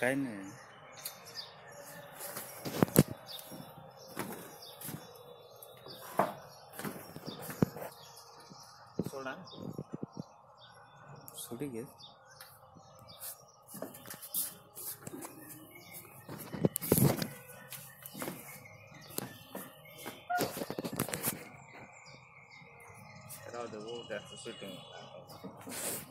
काय नाही सोडा सुटी घे राहू दे हो त्याचं शूटिंग